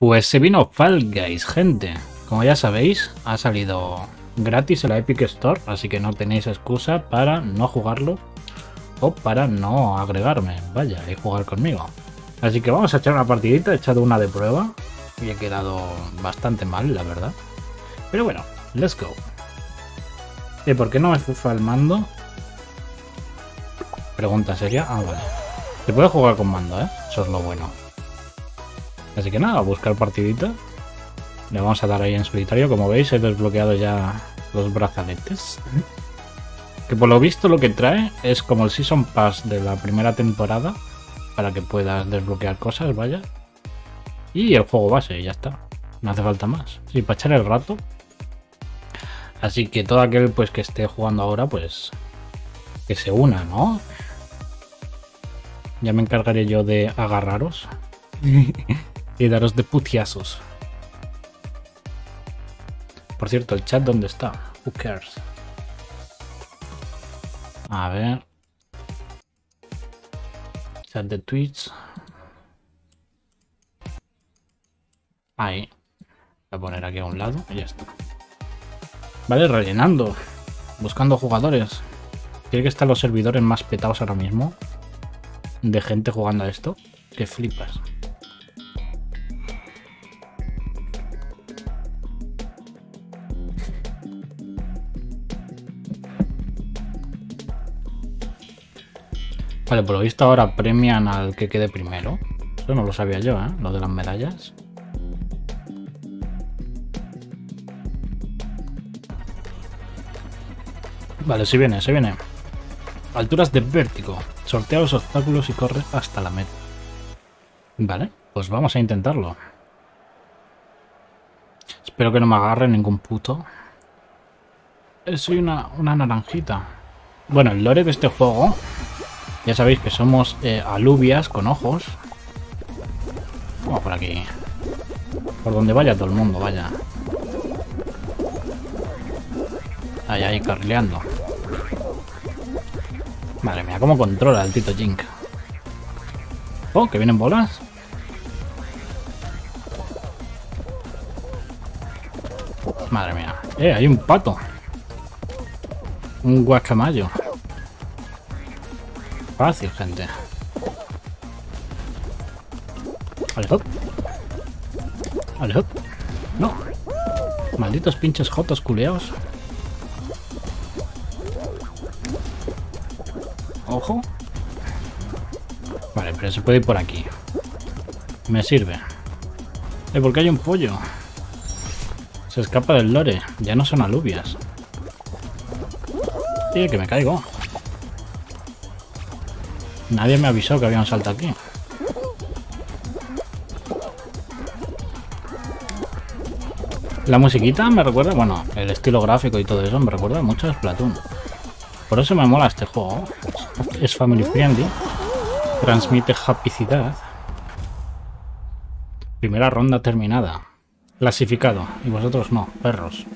Pues se vino Fall Guys, gente. Como ya sabéis, ha salido gratis en la Epic Store, así que no tenéis excusa para no jugarlo o para no agregarme, vaya, y jugar conmigo. Así que vamos a echar una partidita, he echado una de prueba y he quedado bastante mal, la verdad. Pero bueno, let's go. ¿Y por qué no me fufa el mando? Pregunta seria. Ah, vale. Se puede jugar con mando, ¿eh? Eso es lo bueno. Así que nada, buscar partidita. Le vamos a dar ahí en solitario. Como veis, he desbloqueado ya los brazaletes. Que por lo visto lo que trae es como el Season Pass de la primera temporada. Para que puedas desbloquear cosas, vaya. Y el juego base, ya está. No hace falta más. Sí, para echar el rato. Así que todo aquel pues que esté jugando ahora, pues que se una, ¿no? Ya me encargaré yo de agarraros y daros de putiazos. Por cierto, el chat dónde está? Who cares? A ver. Chat de Twitch. Ahí. Voy a poner aquí a un lado y ya está. Vale, rellenando. Buscando jugadores. ¿Tiene que estar los servidores más petados ahora mismo? De gente jugando a esto. Que flipas. Vale, por lo visto ahora premian al que quede primero. Eso no lo sabía yo, ¿eh? Lo de las medallas. Vale, si viene, se viene. Alturas de vértigo. Sortea los obstáculos y corre hasta la meta. Vale, pues vamos a intentarlo. Espero que no me agarre ningún puto. Eh, soy una, una naranjita. Bueno, el lore de este juego... Ya sabéis que somos eh, alubias con ojos. Vamos por aquí. Por donde vaya todo el mundo, vaya. Ahí, ahí, carrileando. Madre mía, cómo controla el Tito Jink. Oh, que vienen bolas. Madre mía. Eh, hay un pato. Un guacamayo. Fácil, gente. Vale, hop. No. Malditos pinches jotos culeados. Ojo. Vale, pero se puede ir por aquí. Me sirve. Eh, porque hay un pollo. Se escapa del lore. Ya no son alubias. Tío, que me caigo. Nadie me avisó que había un salto aquí. La musiquita me recuerda, bueno, el estilo gráfico y todo eso me recuerda mucho a Splatoon. Por eso me mola este juego. Es family friendly. Transmite happycidad. Primera ronda terminada. Clasificado. Y vosotros no, perros.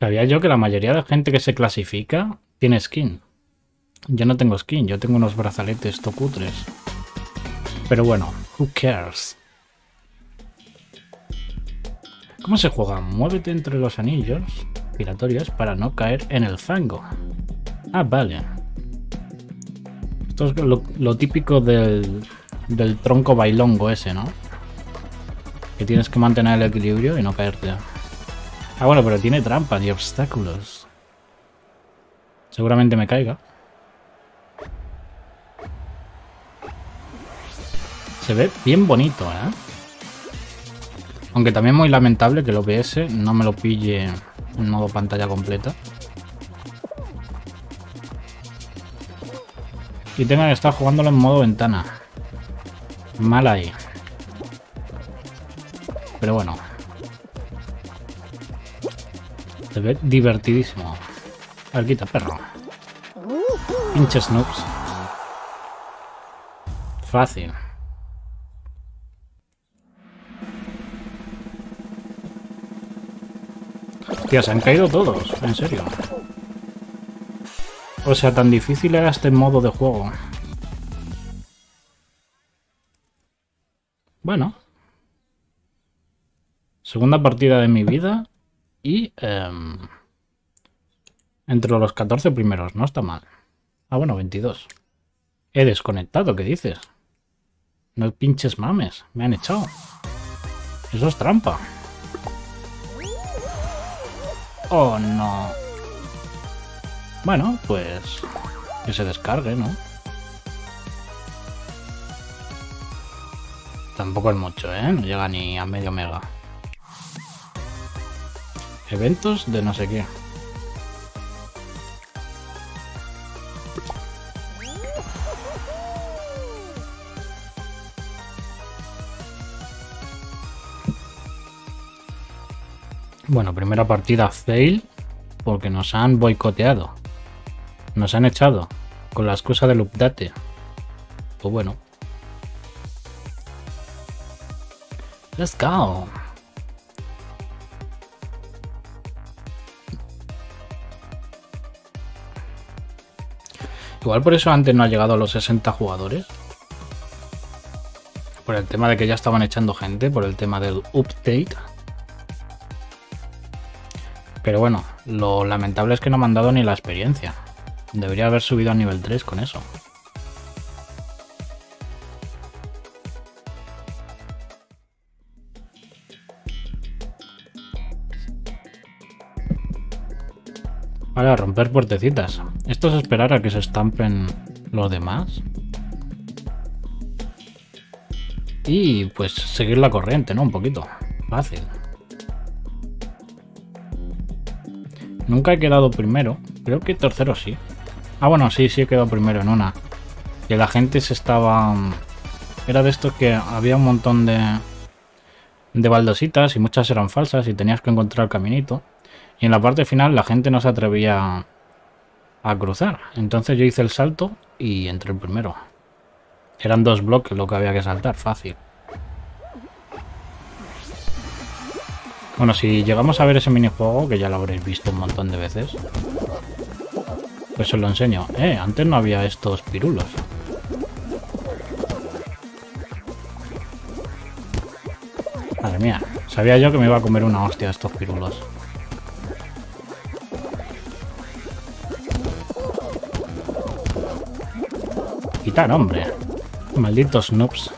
Sabía yo que la mayoría de gente que se clasifica tiene skin. Yo no tengo skin, yo tengo unos brazaletes tocutres. Pero bueno, who cares? ¿Cómo se juega? Muévete entre los anillos giratorios para no caer en el fango. Ah, vale. Esto es lo, típico del, del tronco bailongo ese, ¿no? Que tienes que mantener el equilibrio y no caerte. Ah, bueno, pero tiene trampas y obstáculos. Seguramente me caiga. Se ve bien bonito, ¿eh? Aunque también muy lamentable que el OBS no me lo pille en modo pantalla completa. Y tenga que estar jugándolo en modo ventana. Mal ahí. Pero bueno. Divertidísimo. A ver, perro. Pinches noobs. Fácil. Hostia, se han caído todos, en serio. O sea, tan difícil era este modo de juego. Bueno. Segunda partida de mi vida. Y... Em, entre los 14 primeros, no está mal. Ah, bueno, 22. He desconectado, ¿qué dices? No pinches mames, me han echado. Eso es trampa. Oh, no. Bueno, pues... Que se descargue, ¿no? Tampoco es mucho, ¿eh? No llega ni a medio mega. Eventos de no sé qué. Bueno, primera partida fail porque nos han boicoteado. Nos han echado con la excusa del update. Pues bueno. Let's go. Igual por eso antes no ha llegado a los 60 jugadores. Por el tema de que ya estaban echando gente, por el tema del update. Pero bueno, lo lamentable es que no me han dado ni la experiencia. Debería haber subido a nivel 3 con eso. Vale, romper puertecitas. Esto es esperar a que se estampen los demás. Y pues seguir la corriente, ¿no? Un poquito. Fácil. Nunca he quedado primero. Creo que tercero sí. Ah, bueno, sí, sí he quedado primero en una. Que la gente se estaba... Era de estos que había un montón de... De baldositas y muchas eran falsas y tenías que encontrar el caminito. Y en la parte final la gente no se atrevía a cruzar. Entonces yo hice el salto y entré el primero. Eran dos bloques lo que había que saltar, fácil. Bueno, si llegamos a ver ese minijuego, que ya lo habréis visto un montón de veces, pues os lo enseño. Eh, antes no había estos pirulos. Madre mía, sabía yo que me iba a comer una hostia estos pirulos. Quitar, hombre. Malditos noobs.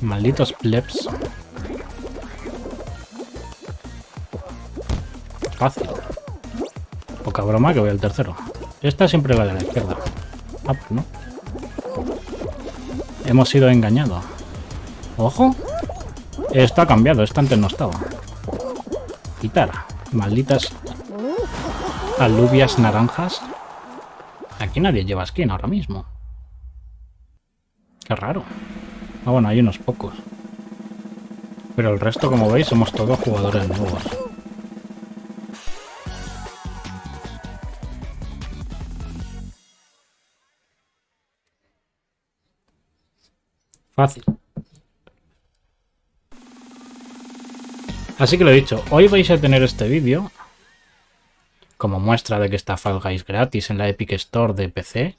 Malditos plebs. Fácil. Poca broma que voy al tercero. Esta siempre la de la izquierda. Ah, pues no. Hemos sido engañados. ¡Ojo! Esto ha cambiado, esta antes no estaba. Quitar. Malditas alubias naranjas. Nadie lleva skin ahora mismo. Qué raro. Ah, bueno, hay unos pocos. Pero el resto, como veis, somos todos jugadores nuevos. Fácil. Así que lo he dicho, hoy vais a tener este vídeo como muestra de que está Fall gratis en la Epic Store de PC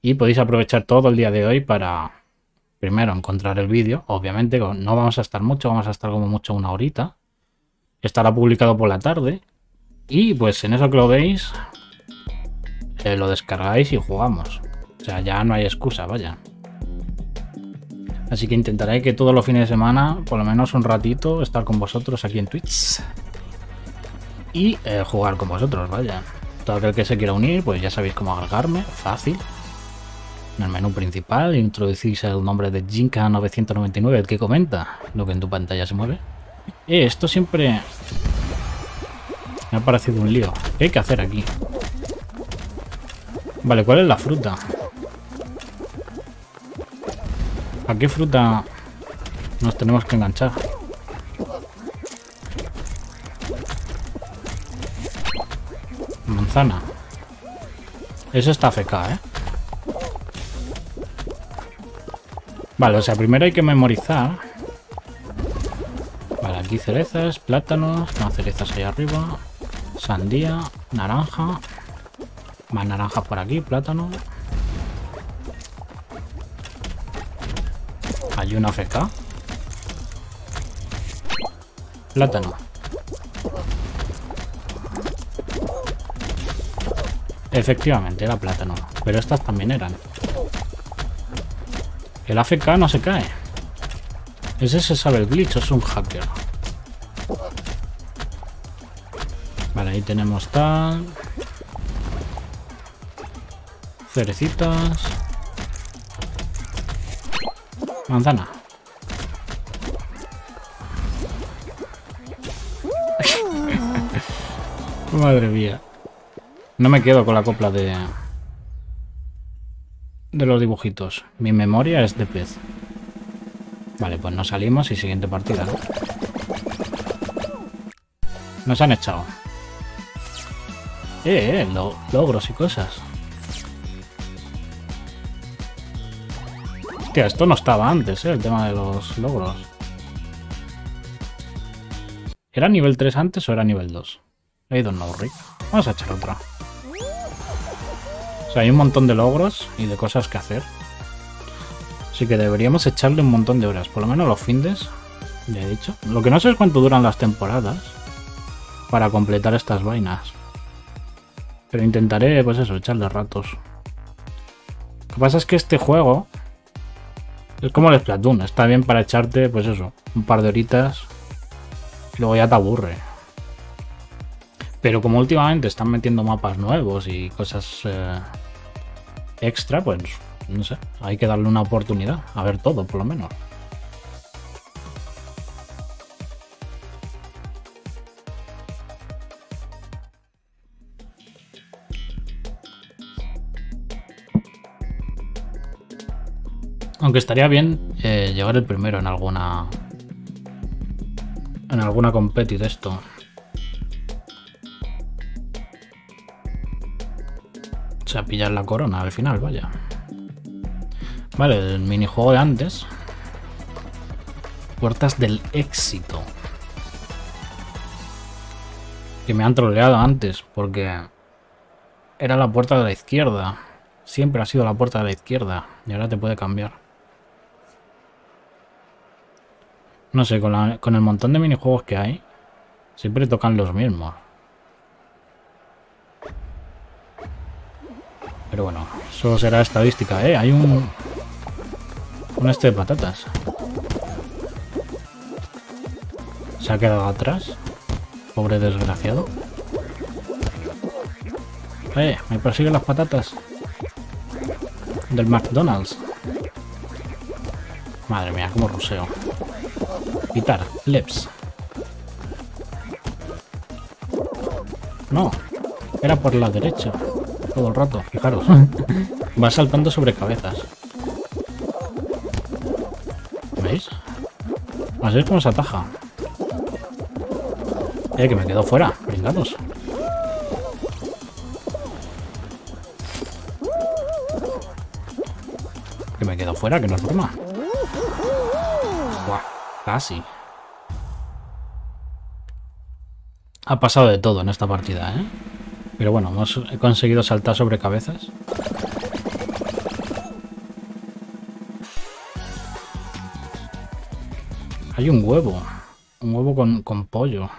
y podéis aprovechar todo el día de hoy para primero encontrar el vídeo, obviamente no vamos a estar mucho, vamos a estar como mucho una horita, estará publicado por la tarde. Y pues en eso que lo veis eh, lo descargáis y jugamos, o sea ya no hay excusa, vaya. Así que intentaré que todos los fines de semana, por lo menos un ratito, estar con vosotros aquí en Twitch. Y eh, jugar con vosotros, vaya. Todo aquel que se quiera unir, pues ya sabéis cómo agregarme, fácil. En el menú principal introducís el nombre de Jinka999, el que comenta lo que en tu pantalla se mueve. Eh, esto siempre me ha parecido un lío. ¿Qué hay que hacer aquí? Vale, ¿cuál es la fruta? ¿A qué fruta nos tenemos que enganchar? Eso está feca, ¿eh? Vale, o sea, primero hay que memorizar. Vale, Aquí cerezas, plátanos, no cerezas ahí arriba. Sandía, naranja. Más naranjas por aquí, plátano. Hay una FK. Plátano. Efectivamente, era plátano. Pero estas también eran. El AFK no se cae. Ese se sabe el glitch, es un hacker. Vale, ahí tenemos tal. Cerecitas. Manzana. Madre mía. No me quedo con la copla de... De los dibujitos. Mi memoria es de pez. Vale, pues nos salimos y siguiente partida, ¿no? Nos han echado. Eh, eh, logros y cosas. Hostia, esto no estaba antes, eh, el tema de los logros. ¿Era nivel 3 antes o era nivel 2? I don't know, Rick. Vamos a echar otra. Hay un montón de logros y de cosas que hacer. Así que deberíamos echarle un montón de horas. Por lo menos los findes. Ya he dicho. Lo que no sé es cuánto duran las temporadas. Para completar estas vainas. Pero intentaré, pues eso, echarle ratos. Lo que pasa es que este juego... Es como el Splatoon. Está bien para echarte, pues eso, un par de horitas. Y luego ya te aburre. Pero como últimamente están metiendo mapas nuevos y cosas eh, extra, pues no sé, hay que darle una oportunidad, a ver todo por lo menos. Aunque estaría bien eh, llegar el primero en alguna... En alguna competi de esto. O sea, pillar la corona al final, vaya. Vale, el minijuego de antes. Puertas del éxito. Que me han troleado antes, porque era la puerta de la izquierda. Siempre ha sido la puerta de la izquierda. Y ahora te puede cambiar. No sé, con, el montón de minijuegos que hay, siempre tocan los mismos. Pero bueno, eso será estadística, ¿eh? Hay un... Un este de patatas. Se ha quedado atrás. Pobre desgraciado. Eh, me persiguen las patatas. Del McDonald's. Madre mía, como ruseo. Quitar, Leps. No, era por la derecha todo el rato, fijaros. Va saltando sobre cabezas. ¿Veis? Así es como se ataja. Eh, que me quedo fuera, brindados. Que me quedo fuera, que no es broma. Buah, casi. Ha pasado de todo en esta partida, ¿eh? Pero bueno, hemos conseguido saltar sobre cabezas. Hay un huevo. Un huevo con, con pollo.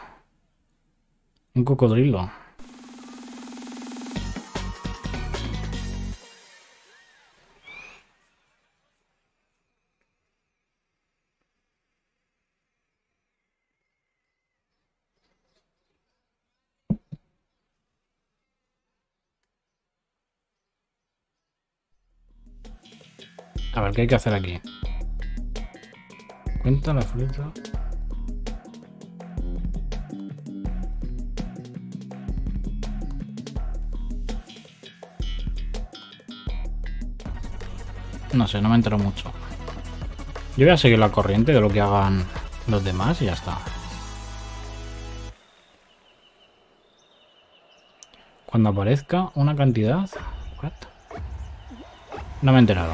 Un cocodrilo. ¿Qué hay que hacer aquí? Cuenta la fruta. No sé, no me entero mucho. Yo voy a seguir la corriente de lo que hagan los demás y ya está. Cuando aparezca una cantidad... No me he enterado.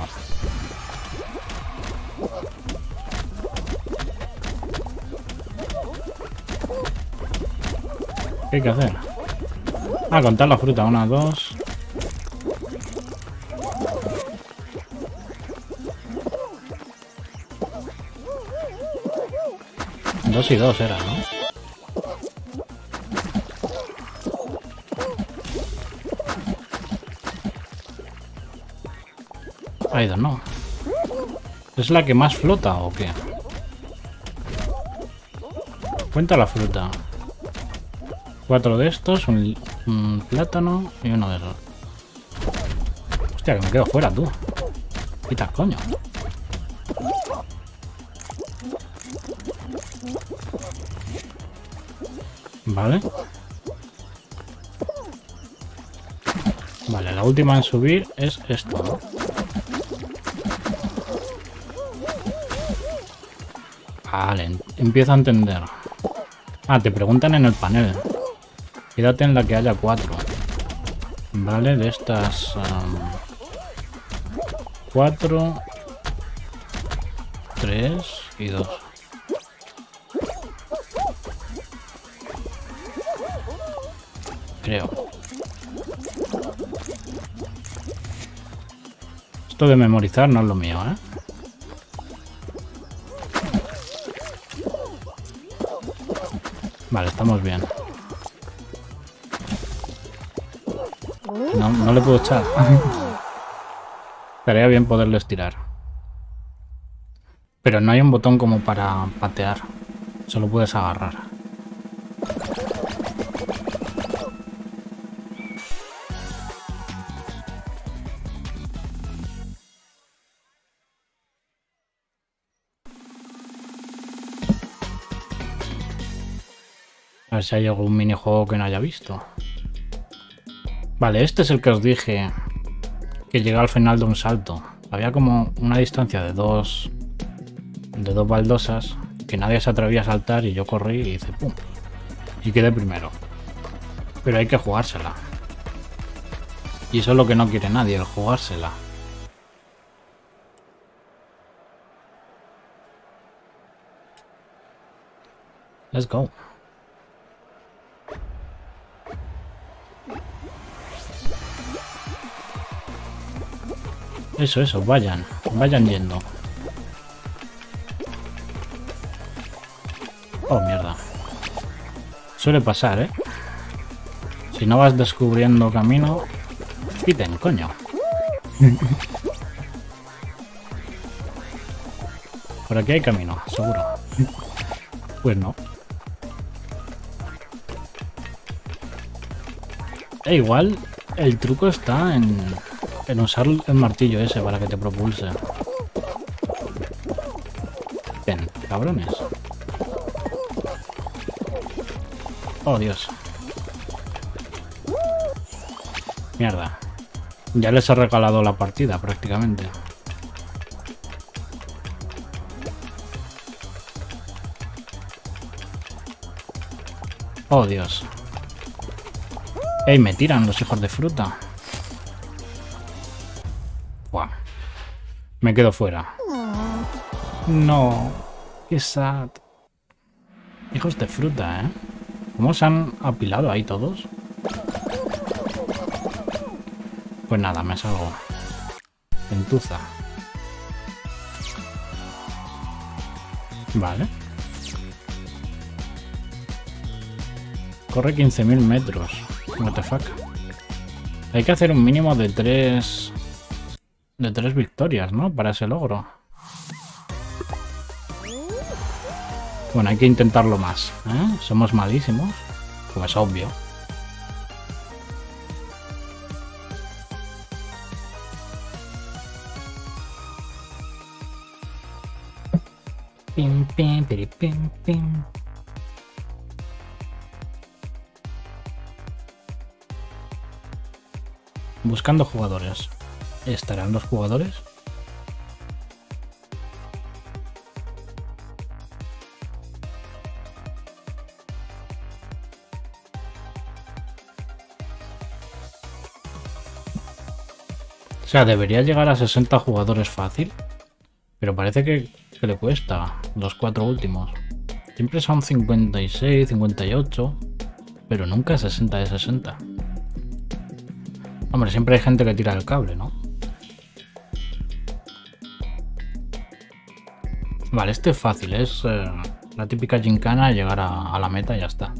¿Qué hay que hacer? Ah, contar la fruta. Una, dos... Dos y dos era, ¿no? Hay dos, no. ¿Es la que más flota o qué? Cuenta la fruta. Cuatro de estos, un, plátano y uno de esos. Hostia, que me quedo fuera, tú. Quita, coño. Vale. Vale, la última en subir es esto, ¿no? Vale, empiezo a entender. Ah, te preguntan en el panel. Quédate en la que haya cuatro. Vale, de estas... cuatro... Tres y dos. Creo. Esto de memorizar no es lo mío, ¿eh? Vale, estamos bien. No, le puedo echar. Estaría bien poderle estirar. Pero no hay un botón como para patear. Solo puedes agarrar. A ver si hay algún minijuego que no haya visto. Vale, este es el que os dije que llega al final de un salto. Había como una distancia de dos de dos baldosas que nadie se atrevía a saltar y yo corrí y hice pum. Y quedé primero. Pero hay que jugársela. Y eso es lo que no quiere nadie, el jugársela. Let's go. Eso, eso, vayan. Vayan yendo. Oh, mierda. Suele pasar, ¿eh? Si no vas descubriendo camino... Quiten, coño. Por aquí hay camino, seguro. Pues no. E igual, el truco está en en usar el martillo ese para que te propulse. Ven, cabrones. Oh, Dios. Mierda. Ya les he regalado la partida prácticamente. Oh, Dios. ¡Ey, me tiran los hijos de fruta! Me quedo fuera. No. Qué sad. Hijos de fruta, ¿eh? ¿Cómo se han apilado ahí todos? Pues nada, me salgo. Entuza. Vale. Corre 15.000 metros. What fuck. Hay que hacer un mínimo de 3 de tres victorias, ¿no? Para ese logro. Bueno, hay que intentarlo más. ¿eh? Somos malísimos. Como es obvio. Pim, pim, pim, pim. Buscando jugadores. ¿Estarán los jugadores? O sea, debería llegar a 60 jugadores fácil. Pero parece que, le cuesta los cuatro últimos. Siempre son 56, 58. pero nunca 60 de 60. Hombre, siempre hay gente que tira el cable, ¿no? Vale, este es fácil, es eh, la típica gincana llegar a, la meta y ya está.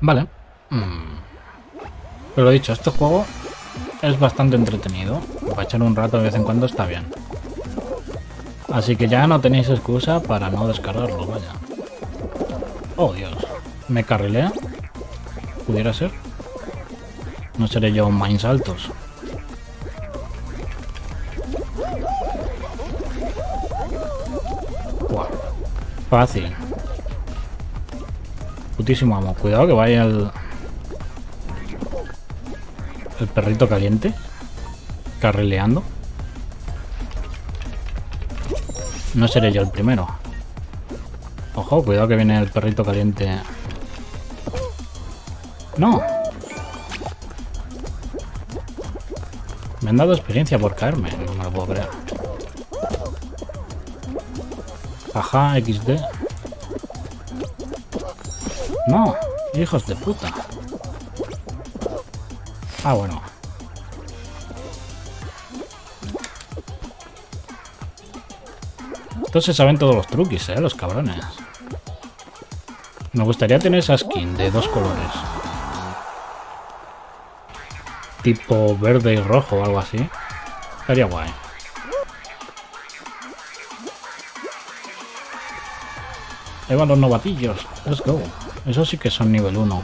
Vale. Mm. Pero lo dicho, este juego es bastante entretenido. Para echar un rato de vez en cuando está bien. Así que ya no tenéis excusa para no descargarlo, vaya. Oh, Dios. ¿Me carrilea? ¿Pudiera ser? No seré yo un Mines altos. Fácil. Putísimo amo. Cuidado que vaya el... El perrito caliente. Carrileando. No seré yo el primero. Ojo, cuidado que viene el perrito caliente. No. Me han dado experiencia por caerme. No me lo puedo creer. Ajá, XD. No, hijos de puta. Ah, bueno. Entonces saben todos los truquis, ¿eh? Los cabrones. Me gustaría tener esa skin de dos colores. Tipo verde y rojo o algo así. Estaría guay. Van los novatillos. Let's go. Eso sí que son nivel 1.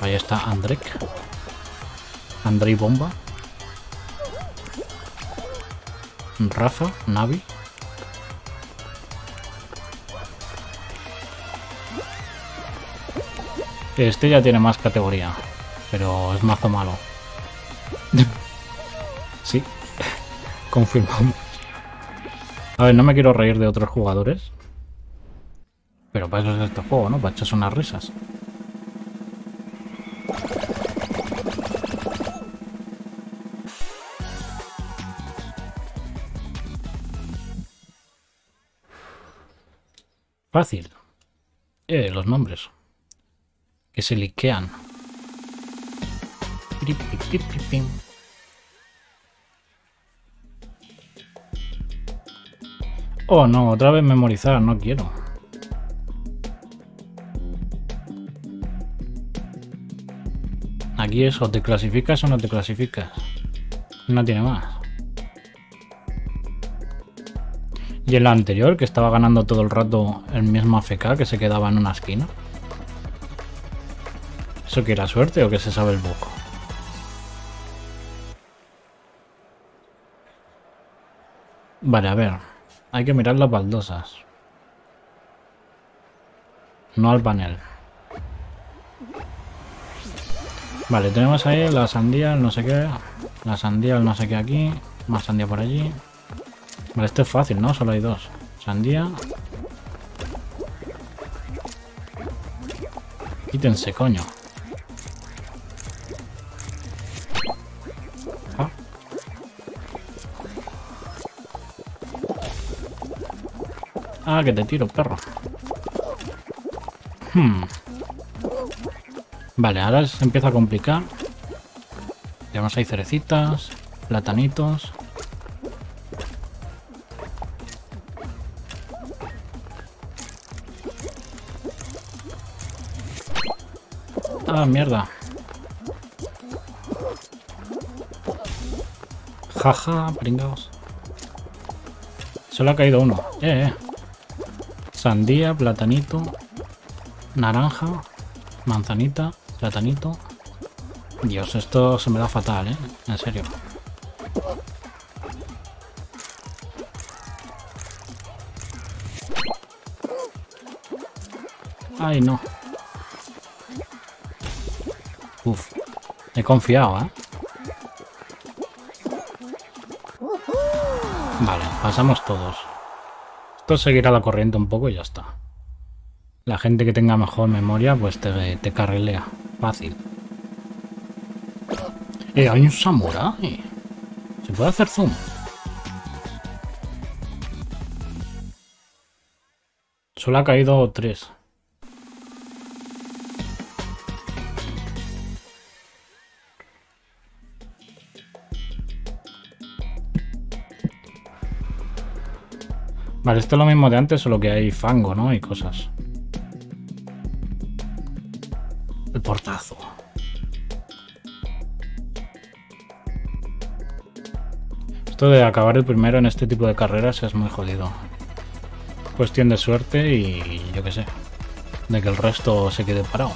Ahí está Andrek. Andrei Bomba. Rafa, Navi. Este ya tiene más categoría, pero es mazo malo. sí, confirmamos. A ver, no me quiero reír de otros jugadores. Pero para eso es este juego, ¿no? Para echarse unas risas. Fácil. Eh, los nombres. Que se liquean. Oh, no, otra vez memorizar, no quiero. Aquí es o te clasificas o no te clasificas. No tiene más. Y en la anterior, que estaba ganando todo el rato el mismo AFK que se quedaba en una esquina. ¿Eso que era suerte o que se sabe el buco? Vale, a ver. Hay que mirar las baldosas. No al panel. Vale, tenemos ahí la sandía, el no sé qué. La sandía, el no sé qué aquí. Más sandía por allí. Vale, esto es fácil, ¿no? Solo hay dos. Sandía. Quítense, coño. Ah. ah, que te tiro, perro. Hmm. Vale, ahora se empieza a complicar. Tenemos ahí cerecitas, platanitos. Ah, mierda. Jaja, pringaos. Solo ha caído uno. Eh, eh. Sandía, platanito, naranja, manzanita, platanito. Dios, esto se me da fatal, ¿eh? En serio. Ay, no. He confiado, ¿eh? Vale, pasamos todos. Esto seguirá la corriente un poco y ya está. La gente que tenga mejor memoria, pues te, te carrilea. Fácil. Eh, hay un samurai. ¿Se puede hacer zoom? Solo ha caído tres. Vale, esto es lo mismo de antes, solo que hay fango, ¿no? Y cosas. El portazo. Esto de acabar el primero en este tipo de carreras es muy jodido. Cuestión de suerte y yo qué sé. De que el resto se quede parado.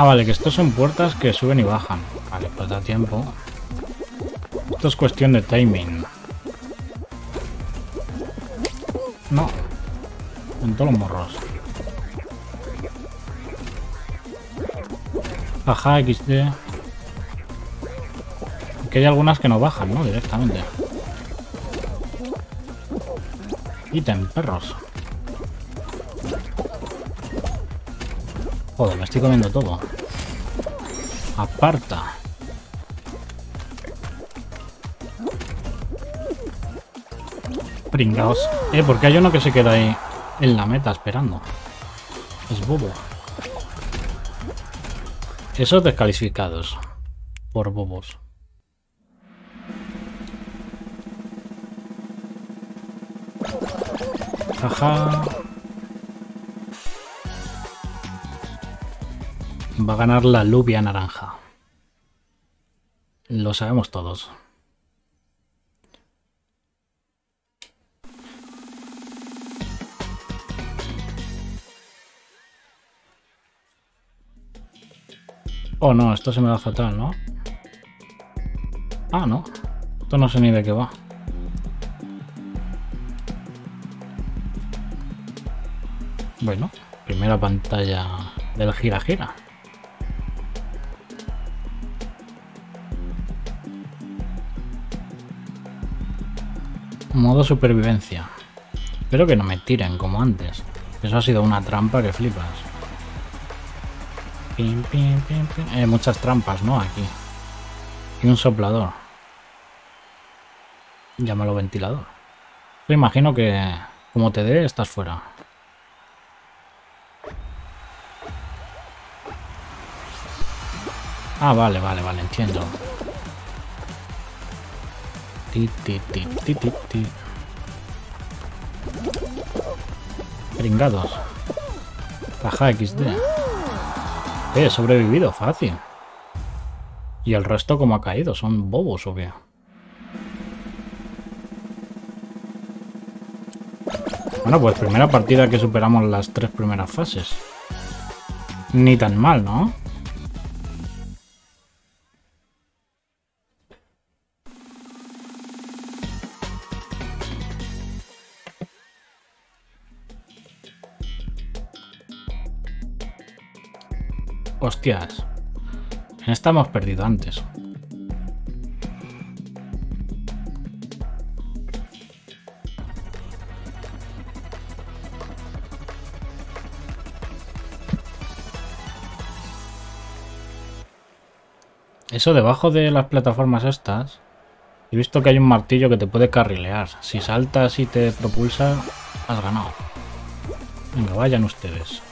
Ah, vale, que estos son puertas que suben y bajan. Vale, pues da tiempo. Esto es cuestión de timing. No. En todos los morros. Baja XD. Que hay algunas que no bajan, ¿no? Directamente. Ítem, perros. Joder, me estoy comiendo todo. Aparta. Pringaos. Eh, porque hay uno que se queda ahí en la meta esperando. Es bobo. Esos descalificados. Por bobos. Jaja. Va a ganar la lluvia naranja. Lo sabemos todos. Oh no, esto se me da fatal, ¿no? Ah, no. Esto no sé ni de qué va. Bueno, primera pantalla del gira-gira. Modo supervivencia. Espero que no me tiren como antes. Eso ha sido una trampa que flipas. Hay muchas trampas, ¿no? Aquí. Y un soplador. Llámalo ventilador. Yo imagino que como te dé, estás fuera. Ah, vale, vale, vale, entiendo. Ti, ti, ti. Pringados. Baja XD. Eh, he sobrevivido, fácil. ¿Y el resto cómo ha caído? ¿Son bobos o qué? Bueno, pues primera partida que superamos las tres primeras fases. Ni tan mal, ¿no? Hostias. En esta hemos perdido antes. Eso debajo de las plataformas estas, he visto que hay un martillo que te puede carrilear. Si saltas y te propulsa, has ganado. Venga, vayan ustedes.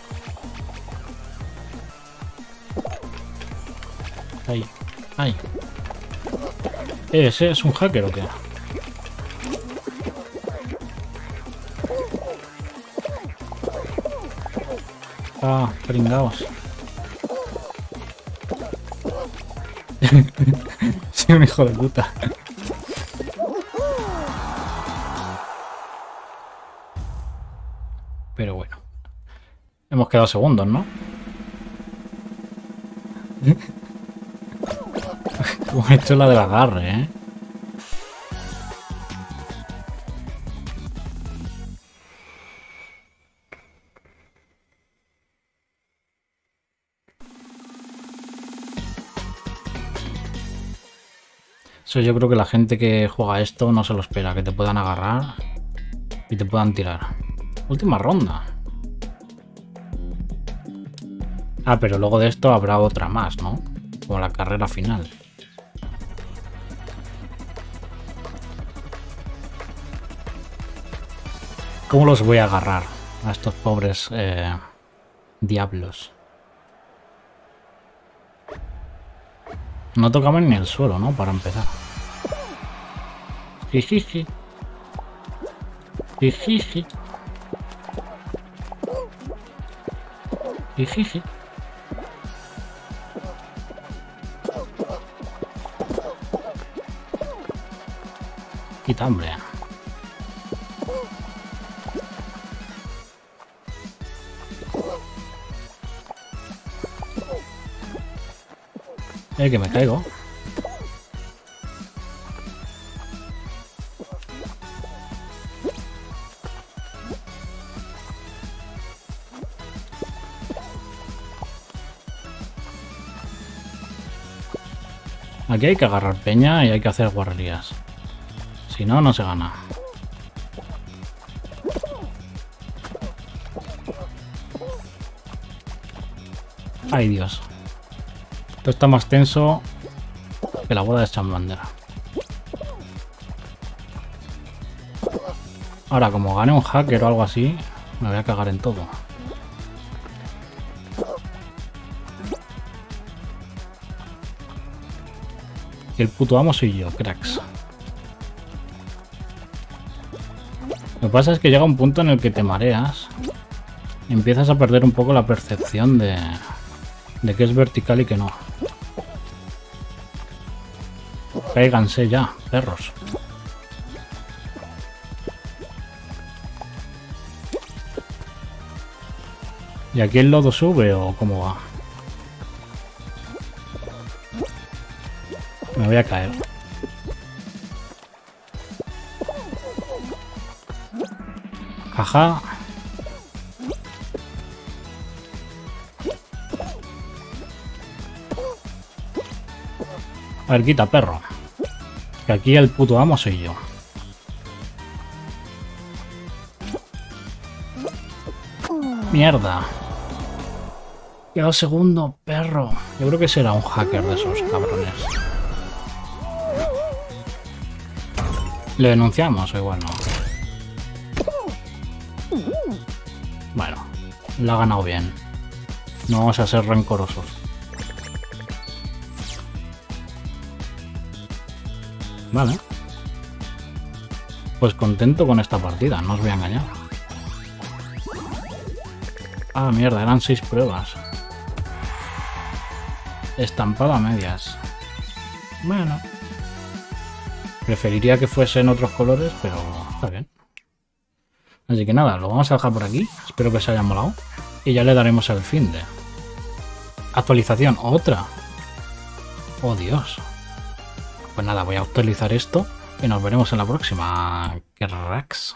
Ahí. Ahí. ¿Ese es un hacker o qué? Ah, pringaos. sí, un hijo de puta. Pero bueno. Hemos quedado segundos, ¿no? hemos hecho la del agarre, ¿eh? Eso yo creo que la gente que juega esto no se lo espera, que te puedan agarrar y te puedan tirar. Última ronda. Ah, pero luego de esto habrá otra más, ¿no? Como la carrera final. ¿Cómo los voy a agarrar a estos pobres eh, diablos? No tocaban ni el suelo, ¿no? Para empezar. Jijiji. Jijiji. Jijiji. Quita hambre. Eh, que me caigo. Aquí hay que agarrar peña y hay que hacer guarrerías. Si no, no se gana. Ay, Dios. Esto está más tenso que la boda de Chambandera. Ahora, como gane un hacker o algo así, me voy a cagar en todo. Y el puto amo soy yo, cracks. Lo que pasa es que llega un punto en el que te mareas y empiezas a perder un poco la percepción de, de que es vertical y que no. Cáiganse ya, perros. ¿Y aquí el lodo sube o cómo va? Me voy a caer. Jaja. A ver, quita, perro. Que aquí el puto amo soy yo. Mierda. Quedado segundo, perro. Yo creo que será un hacker de esos cabrones. ¿Le denunciamos o igual no? Bueno, lo ha ganado bien. No vamos a ser rencorosos. Vale. Pues contento con esta partida, no os voy a engañar. Ah, mierda, eran seis pruebas. Estampado a medias. Bueno. Preferiría que fuese en otros colores, pero está bien. Así que nada, lo vamos a dejar por aquí. Espero que os haya molado. Y ya le daremos el fin de... Actualización, otra. Oh, Dios. Pues nada, voy a actualizar esto y nos veremos en la próxima. Cracks.